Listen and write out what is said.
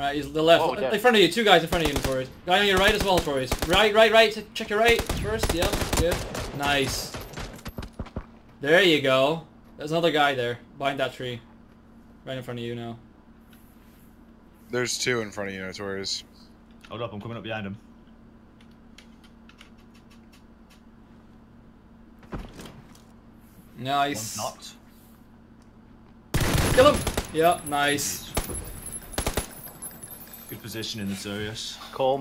Alright, he's the left. Whoa, dead. in front of you, two guys in front of you, Notorious. Guy on your right as well, Notorious. Right, right, right. Check your right first. Yep, good. Nice. There you go. There's another guy there, behind that tree. Right in front of you now. There's two in front of you, Notorious. Hold up, I'm coming up behind him. Nice. One's knocked. Kill him! Yeah, nice. Good position in the Sirius. Call me.